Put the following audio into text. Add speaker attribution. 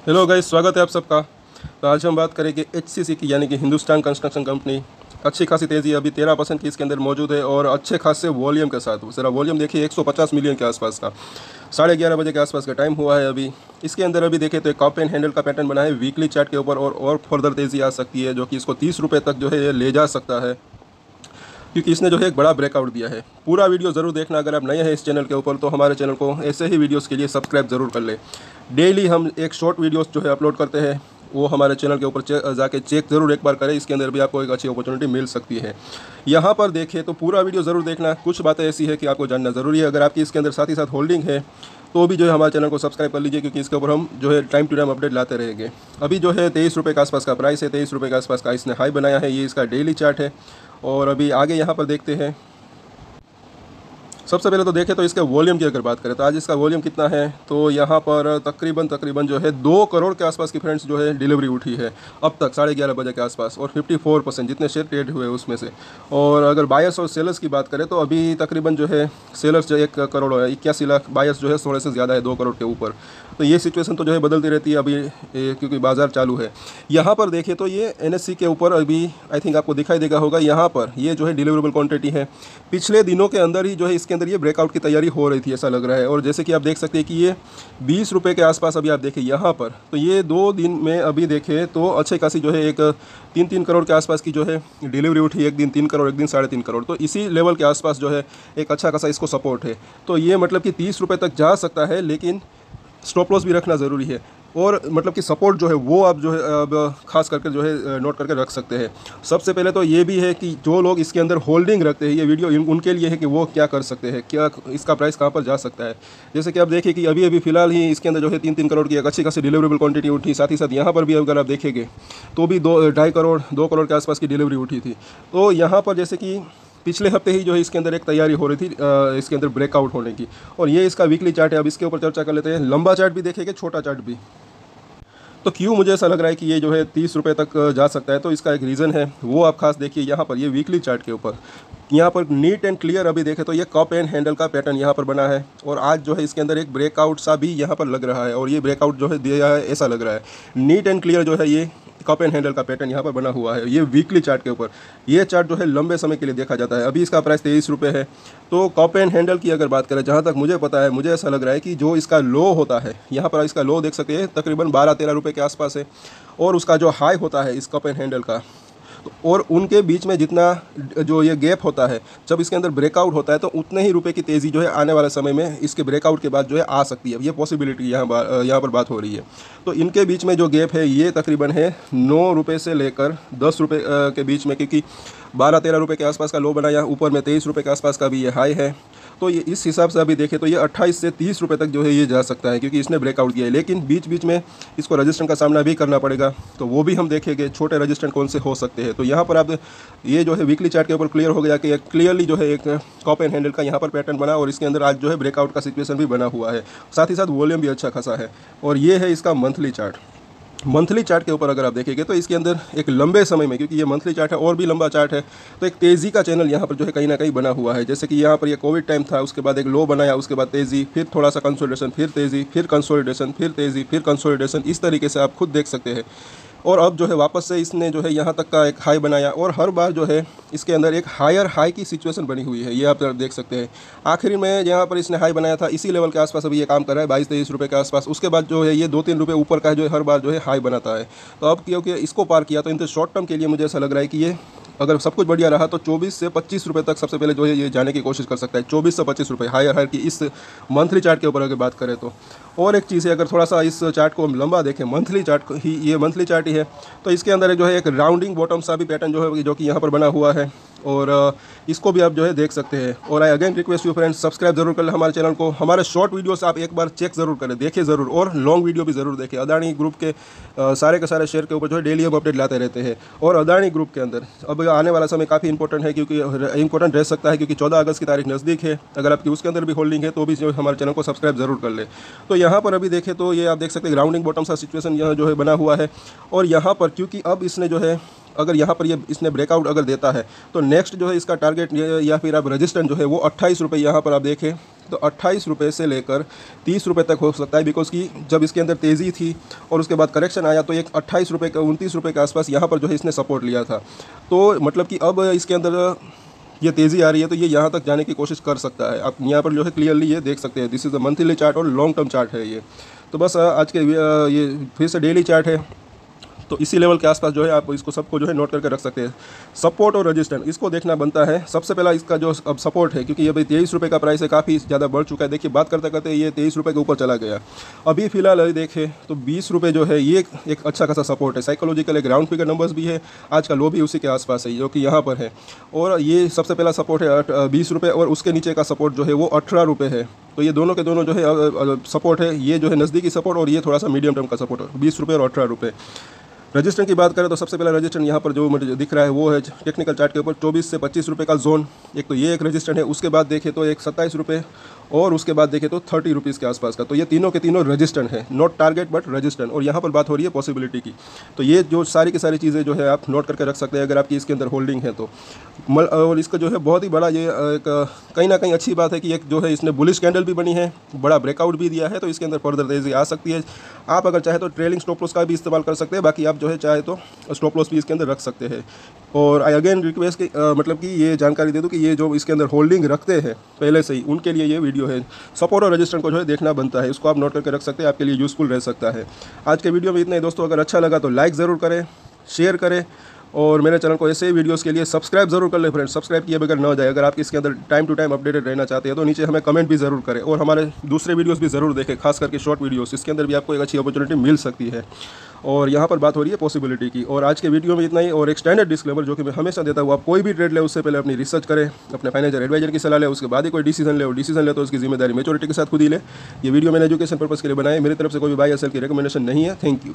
Speaker 1: Hello guys स्वागत है आप सबका। तो आज हम बात करेंगे एच की, यानी कि हिंदुस्तान कंस्ट्रक्शन कंपनी अच्छी खासी तेज़ी, अभी तेरह परसेंट की इसके अंदर मौजूद है और अच्छे खासे वॉल्यूम के साथ। ज़रा वॉल्यूम देखिए 150 मिलियन के आसपास का। साढ़े ग्यारह बजे के आसपास का टाइम हुआ है अभी। इसके अंदर अभी देखें तो एक कॉप एंड हैंडल का पैटर्न बना है वीकली चार्ट के ऊपर, और और फर्दर तेज़ी आ सकती है, जो कि इसको तीस रुपये तक जो है, ये ले जा सकता है। क्योंकि इसने जो है एक बड़ा ब्रेकआउट दिया है। पूरा वीडियो ज़रूर देखना अगर आप नए हैं इस चैनल के ऊपर तो हमारे चैनल को ऐसे ही वीडियोज़ के लिए सब्सक्राइब ज़रूर कर लें। डेली हम एक शॉर्ट वीडियोस जो है अपलोड करते हैं। वो हमारे चैनल के ऊपर जाके चेक ज़रूर एक बार करें, इसके अंदर भी आपको एक अच्छी अपॉर्चुनिटी मिल सकती है। यहाँ पर देखिए तो पूरा वीडियो ज़रूर देखना। कुछ बातें ऐसी है कि आपको जानना ज़रूरी है। अगर आपकी इसके अंदर साथ ही साथ होल्डिंग है तो भी जो है हमारे चैनल को सब्सक्राइब कर लीजिए, क्योंकि इसके ऊपर हम जो है टाइम टू टाइम अपडेट लाते रहेंगे। अभी जो है तेईस रुपये के आसपास का प्राइस है। तेईस रुपये के आसपास का इसने हाई बनाया है। ये इसका डेली चार्ट है। और अभी आगे यहाँ पर देखते हैं। सबसे पहले तो देखें तो इसके वॉल्यूम की अगर बात करें तो आज इसका वॉल्यूम कितना है तो यहाँ पर तकरीबन तकरीबन जो है दो करोड़ के आसपास की फ्रेंड्स जो है डिलीवरी उठी है अब तक, साढ़े ग्यारह बजे के आसपास और 54 परसेंट जितने शेयर ट्रेड हुए उसमें से। और अगर बायर्स और सेलर्स की बात करें तो अभी तकरीबन जो है सेलर्स जो एक करोड़ है इक्यासी लाख बायर्स जो है सोलह से ज़्यादा है दो करोड़ के ऊपर। तो ये सिचुएशन तो जो है बदलती रहती है अभी क्योंकि बाज़ार चालू है। यहाँ पर देखें तो ये एन के ऊपर अभी आई थिंक आपको दिखाई देगा होगा, यहाँ पर ये जो है डिलीवरेबल क्वान्टिटी है। पिछले दिनों के अंदर ही जो है इसके अंदर ये ब्रेकआउट की तैयारी हो रही थी, ऐसा लग रहा है। और जैसे कि आप देख सकते हैं कि ये बीस रुपये के आसपास अभी आप देखें यहाँ पर। तो ये दो दिन में अभी देखें तो अच्छे खासी जो है एक तीन तीन करोड़ के आसपास की जो है डिलीवरी उठी, एक दिन तीन करोड़, एक दिन साढ़े तीन करोड़। तो इसी लेवल के आसपास जो है एक अच्छा खासा इसको सपोर्ट है। तो ये मतलब कि तीस रुपये तक जा सकता है, लेकिन स्टॉप लॉस भी रखना ज़रूरी है। और मतलब कि सपोर्ट जो है, वो आप जो है, अब खास करके जो है नोट करके रख सकते हैं। सबसे पहले तो ये भी है कि जो लोग इसके अंदर होल्डिंग रखते हैं, ये वीडियो उनके लिए है कि वो क्या कर सकते हैं, क्या इसका प्राइस कहाँ पर जा सकता है। जैसे कि आप देखिए कि अभी अभी फ़िलहाल ही इसके अंदर जो है तीन तीन करोड़ की एक अच्छी खासी डिलीवरेबल क्वांटिटी उठी, साथ ही साथ यहाँ पर भी अगर आप देखेंगे तो भी दो, ढाई करोड़, दो करोड़ के आसपास की डिलीवरी उठी थी। तो यहाँ पर जैसे कि पिछले हफ़्ते ही जो है, इसके अंदर एक तैयारी हो रही थी इसके अंदर ब्रेकआउट होने की। और ये इसका वीकली चार्ट है, अब इसके ऊपर चर्चा कर लेते हैं। लंबा चार्ट भी देखेंगे, छोटा चार्ट भी। तो क्यों मुझे ऐसा लग रहा है कि ये जो है तीस रुपये तक जा सकता है? तो इसका एक रीज़न है। वो आप खास देखिए यहाँ पर, ये वीकली चार्ट के ऊपर। यहाँ पर नीट एंड क्लियर अभी देखें तो ये कप एंड हैंडल का पैटर्न यहाँ पर बना है। और आज जो है इसके अंदर एक ब्रेकआउट सा भी यहाँ पर लग रहा है। और ये ब्रेकआउट जो है दिया है, ऐसा लग रहा है। नीट एंड क्लियर जो है ये कप एंड हैंडल का पैटर्न यहाँ पर बना हुआ है, ये वीकली चार्ट के ऊपर। ये चार्ट जो है लंबे समय के लिए देखा जाता है। अभी इसका प्राइस तेईस रुपये है। तो कप एंड हैंडल की अगर बात करें, जहाँ तक मुझे पता है, मुझे ऐसा लग रहा है कि जो इसका लो होता है, यहाँ पर इसका लो देख सकते हैं, तकरीबन बारह तेरह रुपये के आसपास है। और उसका जो हाई होता है इस कप एंड हैंडल का और उनके बीच में जितना, जो ये गैप होता है, जब इसके अंदर ब्रेकआउट होता है तो उतने ही रुपए की तेज़ी जो है आने वाले समय में इसके ब्रेकआउट के बाद जो है आ सकती है। ये पॉसिबिलिटी यहाँ यहाँ पर बात हो रही है। तो इनके बीच में जो गैप है, ये तकरीबन है नौ रुपये से लेकर दस रुपये के बीच में, क्योंकि बारह तेरह रुपये के आसपास का लो बनाया ऊपर में तेईस रुपये के आसपास का भी ये हाई है। तो ये इस हिसाब से अभी देखें तो ये 28 से 30 रुपए तक जो है ये जा सकता है, क्योंकि इसने ब्रेकआउट किया है। लेकिन बीच बीच में इसको रजिस्टेंट का सामना भी करना पड़ेगा। तो वो भी हम देखेंगे, छोटे रजिस्टेंट कौन से हो सकते हैं। तो यहाँ पर आप ये जो है वीकली चार्ट के ऊपर क्लियर हो गया कि क्लियरली जो है एक कॉप एंड हैंडल का यहाँ पर पैटर्न बना और इसके अंदर आज जो है ब्रेकआउट का सिचुएशन भी बना हुआ है। साथ ही साथ वॉल्यूम भी अच्छा खासा है और ये है इसका मंथली चार्ट मंथली चार्ट के ऊपर अगर आप देखेंगे तो इसके अंदर एक लंबे समय में, क्योंकि ये मंथली चार्ट है और भी लंबा चार्ट है तो एक तेज़ी का चैनल यहाँ पर जो है कहीं ना कहीं बना हुआ है। जैसे कि यहाँ पर ये कोविड टाइम था, उसके बाद एक लो बनाया, उसके बाद तेज़ी, फिर थोड़ा सा कंसोलिडेशन फिर तेज़ी, फिर कंसोलिडेशन फिर तेज़ी, फिर कंसोलिडेशन इस तरीके से आप खुद देख सकते हैं। और अब जो है वापस से इसने जो है यहाँ तक का एक हाई बनाया और हर बार जो है इसके अंदर एक हायर हाई की सिचुएशन बनी हुई है। ये आप देख सकते हैं। आखिर में यहाँ पर इसने हाई बनाया था। इसी लेवल के आसपास अभी ये काम कर रहा है बाईस तेईस रुपये के आसपास। उसके बाद जो है ये दो तीन रुपये ऊपर का जो है हर बार जो है हाई बनाता है। तो अब क्योंकि इसको पार किया तो इन शॉर्ट टर्म के लिए मुझे ऐसा लग रहा है कि ये अगर सब कुछ बढ़िया रहा तो 24 से 25 रुपए तक सबसे पहले जो है ये जाने की कोशिश कर सकता है। 24 से 25 रुपए हायर हायर की इस मंथली चार्ट के ऊपर अगर बात करें तो। और एक चीज़ है, अगर थोड़ा सा इस चार्ट को हम लंबा देखें, मंथली चार्ट ही, ये मंथली चार्ट ही है तो इसके अंदर जो है एक राउंडिंग बॉटम सा भी पैटर्न जो है, जो कि यहाँ पर बना हुआ है, और इसको भी आप जो है देख सकते हैं, और I again request you friends subscribe ज़रूर कर लें हमारे चैनल को, हमारे शॉर्ट वीडियोस आप एक बार चेक ज़रूर करें देखें ज़रूर, और लॉन्ग वीडियो भी ज़रूर देखें, अदानी ग्रुप के सारे के सारे शेयर के ऊपर जो है डेली हम अपडेट लाते रहते हैं, और अदानी ग्रुप के अंदर, अब आने वाला समय काफ़ी इंपॉर्टेंट है, क्योंकि इंपॉर्टेंट रह सकता है, क्योंकि चौदह अगस्त की तारीख नज़दीक है, अगर आपकी उसके अंदर भी होल्डिंग है तो भी जो हमारे चैनल को सब्सक्राइब ज़रूर कर ले तो यहाँ पर अभी देखें तो ये आप देख सकते हैं ग्राउंडिंग बॉटम सा सिचुएशन यहाँ जो है बना हुआ है। और यहाँ पर क्योंकि अब इसने जो है, अगर यहाँ पर ये, इसने ब्रेकआउट अगर देता है तो नेक्स्ट जो है इसका टारगेट या फिर आप रजिस्टेंट जो है वो अट्ठाईस रुपये यहाँ पर आप देखें तो अट्ठाईस रुपये से लेकर तीस रुपये तक हो सकता है। बिकॉज़ की जब इसके अंदर तेज़ी थी और उसके बाद करेक्शन आया तो एक अट्ठाईस रुपये का, उनतीस रुपये के आसपास यहाँ पर जो है इसने सपोर्ट लिया था। तो मतलब कि अब इसके अंदर ये तेज़ी आ रही है तो ये यहाँ तक जाने की कोशिश कर सकता है। आप यहाँ पर जो है क्लियरली ये देख सकते हैं this is the monthly chart और लॉन्ग टर्म चार्ट है ये। तो बस आज के ये फिर से डेली चार्ट है। तो इसी लेवल के आसपास जो है आप इसको सबको जो है नोट करके रख सकते हैं। सपोर्ट और रजिस्टेंस इसको देखना बनता है। सबसे पहला इसका जो अब सपोर्ट है, क्योंकि ये भाई तेईस रुपये का प्राइस है, काफ़ी ज़्यादा बढ़ चुका है। देखिए, बात करते करते ये तेईस रुपये के ऊपर चला गया। अभी फ़िलहाल अभी देखें तो बीस रुपये जो है, ये एक अच्छा खासा सपोर्ट है। साइकोलॉजिकल एक ग्राउंड फिगर नंबर्स भी है। आज का लो भी उसी के आसपास है, जो कि यहाँ पर है। और ये सबसे पहला सपोर्ट है बीस रुपये और उसके नीचे का सपोर्ट जो है, वो अठारह रुपये है। तो ये दोनों के दोनों जो है सपोर्ट है। ये जो है नज़दीकी सपोर्ट और ये थोड़ा सा मीडियम टर्म का सपोर्ट है। बीस रुपये और अठारह रुपये रजिस्टर की बात करें तो सबसे पहला रजिस्टर यहाँ पर जो दिख रहा है वो है टेक्निकल चार्ट के ऊपर 24 से 25 रुपए का जोन एक तो ये एक रजिस्टर है, उसके बाद देखें तो एक सत्ताईस रुपये और उसके बाद देखें तो थर्टी रुपीज़ के आसपास का। तो ये तीनों के तीनों रजिस्टर हैं नॉट टारगेट बट रजिस्टर और यहाँ पर बात हो रही है पॉसिबिलिटी की। तो ये जो सारी की सारी चीज़ें जो है आप नोट करके रख सकते हैं अगर आपकी इसके अंदर होल्डिंग है तो। और इसका जो है बहुत ही बड़ा ये एक कहीं ना कहीं अच्छी बात है कि एक जो है इसने बुलिश कैंडल भी बनी है, बड़ा ब्रेकआउट भी दिया है तो इसके अंदर फर्दर तेज़ी आ सकती है। आप अगर चाहे तो ट्रेलिंग स्टॉप लॉस का भी इस्तेमाल कर सकते हैं, बाकी आप जो है, चाहे तो स्टॉप लॉस भी इसके अंदर रख सकते हैं। और आई अगेन रिक्वेस्ट मतलब कि ये जानकारी दे दूँ कि ये जो इसके अंदर होल्डिंग रखते हैं, पहले से ही, उनके लिए ये वीडियो है। सपोर्ट और रजिस्टर को जो है, देखना बनता है, उसको आप नोट करके रख सकते हैं, आपके लिए यूज़फुल रह सकता है। आज के वीडियो में इतना ही दोस्तों, अगर अच्छा लगा तो लाइक ज़रूर करें शेयर करें और मेरे चैनल को ऐसे वीडियोस के लिए सब्सक्राइब ज़रूर कर ले फ्रेंड्स। सब्सक्राइब किए बगैर ना जाए। अगर आप इसके अंदर टाइम टू टाइम अपडेटेड रहना चाहते हैं तो नीचे हमें कमेंट भी ज़रूर करें और हमारे दूसरे वीडियोस भी ज़रूर देखें, खास करके शॉर्ट वीडियोस। इसके अंदर भी आपको एक अच्छी अपॉर्चुनिटी मिल सकती है। और यहाँ पर बात हो रही है पॉसिबिलिटी की। और आज के वीडियो में इतना ही। और एक स्टैंडर्ड डिस्क्लेमर जो कि मैं हमेशा देता हूँ, आप कोई भी ट्रेड ले, उससे पहले अपनी रिसर्च करें, अपने फाइनेंशियल एडवाइजर की सलाह ले, उसके बाद ही कोई डिसीज़न ले, और डिसीज़न ले तो उसकी ज़िम्मेदारी मेचोरिटी के साथ खुद ही ले। ये वीडियो मैंने एजुकेशन पर्पज़ के लिए बनाए मेरी तरफ़ से कोई बाई असल की रिकमेंडेशन नहीं है। Thank you